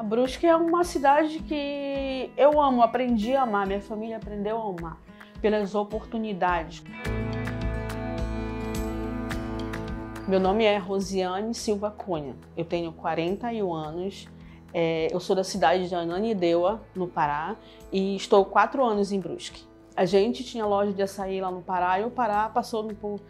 A Brusque é uma cidade que eu amo, aprendi a amar, minha família aprendeu a amar pelas oportunidades. Meu nome é Rosiane Silva Cunha, eu tenho 41 anos, é, eu sou da cidade de Ananindeua, no Pará, e estou quatro anos em Brusque. A gente tinha loja de açaí lá no Pará e o Pará passou por,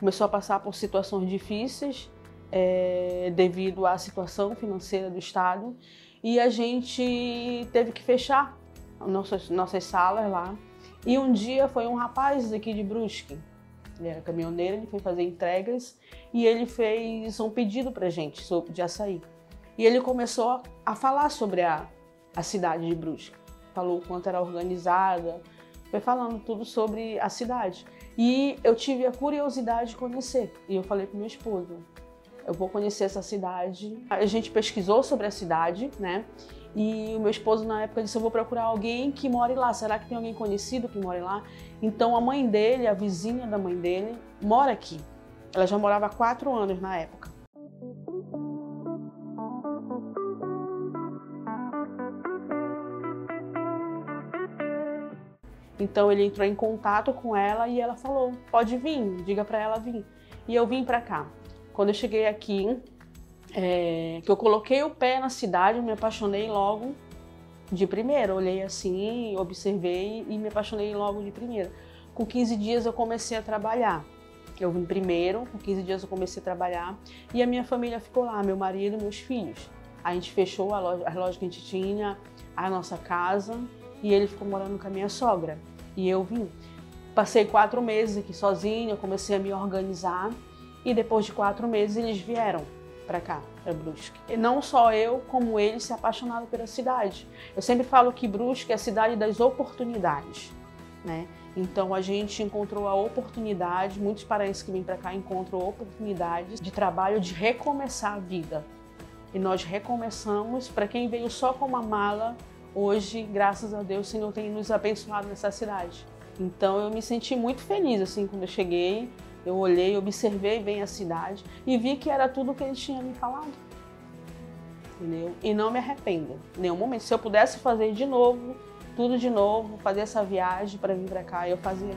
começou a passar por situações difíceis é, devido à situação financeira do Estado e a gente teve que fechar nossas, nossas salas lá. E um dia foi um rapaz aqui de Brusque, ele era caminhoneiro, ele foi fazer entregas e ele fez um pedido para gente de açaí. E ele começou a falar sobre a, a cidade de Brusque. Falou o quanto era organizada, foi falando tudo sobre a cidade. E eu tive a curiosidade de conhecer. E eu falei para meu esposo, eu vou conhecer essa cidade. A gente pesquisou sobre a cidade, né? E o meu esposo na época disse: Eu vou procurar alguém que more lá. Será que tem alguém conhecido que more lá? Então a mãe dele, a vizinha da mãe dele, mora aqui. Ela já morava há quatro anos na época. Então ele entrou em contato com ela e ela falou: "Pode vir, diga para ela vir". E eu vim para cá. Quando eu cheguei aqui, é, que eu coloquei o pé na cidade, me apaixonei logo de primeira. Olhei assim, observei e me apaixonei logo de primeira. Com 15 dias eu comecei a trabalhar. Eu vim primeiro, com 15 dias eu comecei a trabalhar e a minha família ficou lá, meu marido meus filhos. A gente fechou a loja, a loja que a gente tinha, a nossa casa e ele ficou morando com a minha sogra. E eu vim. Passei quatro meses aqui sozinha, comecei a me organizar e depois de quatro meses eles vieram para cá, para Brusque. E não só eu, como eles se apaixonaram pela cidade. Eu sempre falo que Brusque é a cidade das oportunidades, né? Então a gente encontrou a oportunidade, muitos paraenses que vêm para cá encontram oportunidades de trabalho de recomeçar a vida. E nós recomeçamos, para quem veio só com uma mala, hoje, graças a Deus, o Senhor tem nos abençoado nessa cidade. Então eu me senti muito feliz assim quando eu cheguei, eu olhei, observei bem a cidade e vi que era tudo o que ele tinha me falado. Entendeu? E não me arrependo, em nenhum momento. Se eu pudesse fazer de novo, tudo de novo, fazer essa viagem para vir para cá, eu fazia.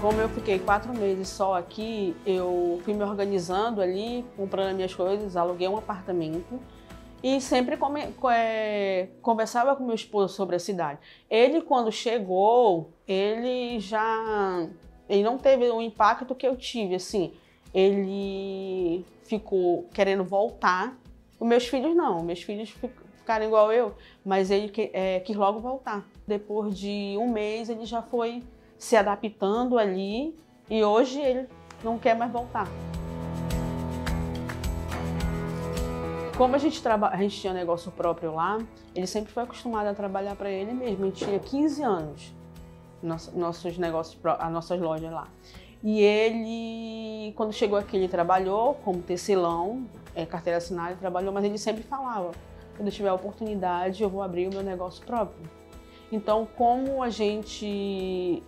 Como eu fiquei quatro meses só aqui, eu fui me organizando ali, comprando minhas coisas, aluguei um apartamento e sempre come, é, conversava com meu esposo sobre a cidade. Ele, quando chegou, ele já ele não teve o impacto que eu tive, assim. Ele ficou querendo voltar. Os meus filhos não, meus filhos ficaram igual eu, mas ele é, quis logo voltar. Depois de um mês, ele já foi se adaptando ali e hoje ele não quer mais voltar. Como a gente, traba... a gente tinha negócio próprio lá, ele sempre foi acostumado a trabalhar para ele mesmo. A gente tinha 15 anos, nossos negócios, as nossas lojas lá. E ele, quando chegou aqui, ele trabalhou como tecelão, é, carteira assinada, trabalhou, mas ele sempre falava: quando eu tiver oportunidade, eu vou abrir o meu negócio próprio. Então, como a gente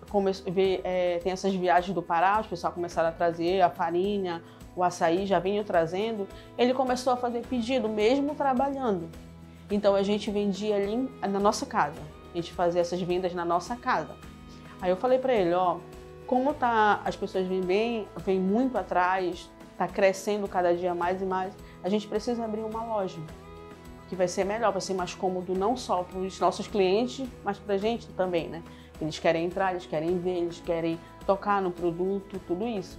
vê, é, tem essas viagens do Pará, os pessoal começaram a trazer a farinha, o açaí já vinha trazendo, ele começou a fazer pedido, mesmo trabalhando. Então a gente vendia ali na nossa casa, a gente fazia essas vendas na nossa casa. Aí eu falei para ele, ó, como tá, as pessoas vêm bem, vêm muito atrás, tá crescendo cada dia mais e mais, a gente precisa abrir uma loja que vai ser melhor, vai ser mais cômodo não só para os nossos clientes, mas para a gente também, né? Eles querem entrar, eles querem ver, eles querem tocar no produto, tudo isso.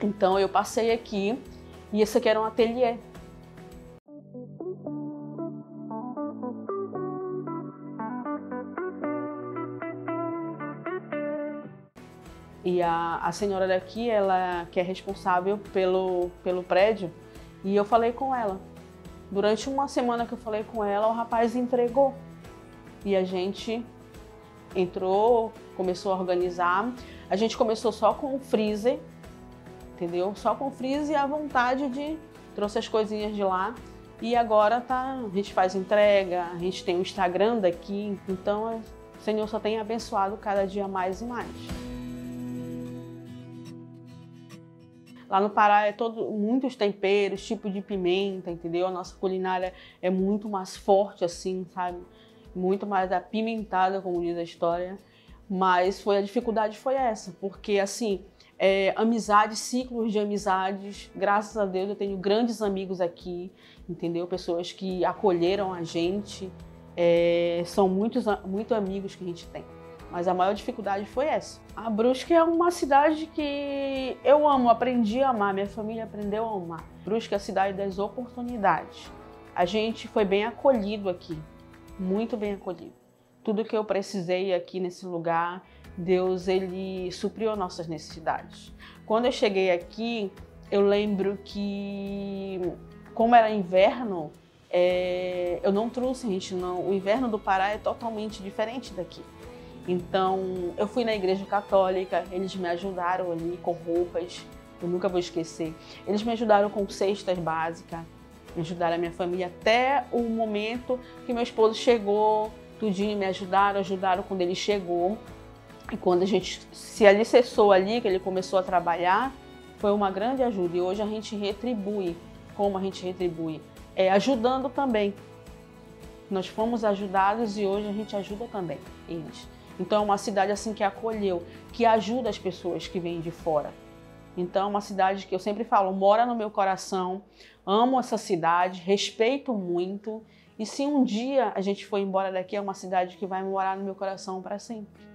Então eu passei aqui e esse aqui era um ateliê. E a, a senhora daqui, ela que é responsável pelo, pelo prédio, e eu falei com ela. Durante uma semana que eu falei com ela, o rapaz entregou. E a gente entrou, começou a organizar. A gente começou só com o freezer, entendeu? Só com freezer e a vontade de trouxe as coisinhas de lá e agora tá, a gente faz entrega, a gente tem o Instagram daqui, então o Senhor só tem abençoado cada dia mais e mais. Lá no Pará é todo muitos temperos, tipo de pimenta, entendeu? A nossa culinária é muito mais forte assim, sabe? Muito mais apimentada, como diz a história. Mas foi a dificuldade foi essa, porque assim, é, amizades, ciclos de amizades. Graças a Deus eu tenho grandes amigos aqui, entendeu? Pessoas que acolheram a gente. É, são muitos muito amigos que a gente tem. Mas a maior dificuldade foi essa. A Brusque é uma cidade que eu amo, aprendi a amar, minha família aprendeu a amar. Brusque é a cidade das oportunidades. A gente foi bem acolhido aqui, muito bem acolhido. Tudo que eu precisei aqui nesse lugar, Deus ele supriu nossas necessidades. Quando eu cheguei aqui, eu lembro que como era inverno, é, eu não trouxe, gente, não. O inverno do Pará é totalmente diferente daqui. Então, eu fui na igreja católica, eles me ajudaram ali com roupas, eu nunca vou esquecer. Eles me ajudaram com cestas básicas, me ajudaram a minha família até o momento que meu esposo chegou, tudinho me ajudaram, ajudaram quando ele chegou. E quando a gente se alicerçou ali, que ele começou a trabalhar, foi uma grande ajuda. E hoje a gente retribui. Como a gente retribui? É ajudando também. Nós fomos ajudados e hoje a gente ajuda também eles. Então é uma cidade assim que acolheu, que ajuda as pessoas que vêm de fora. Então é uma cidade que eu sempre falo, mora no meu coração, amo essa cidade, respeito muito. E se um dia a gente for embora daqui, é uma cidade que vai morar no meu coração para sempre.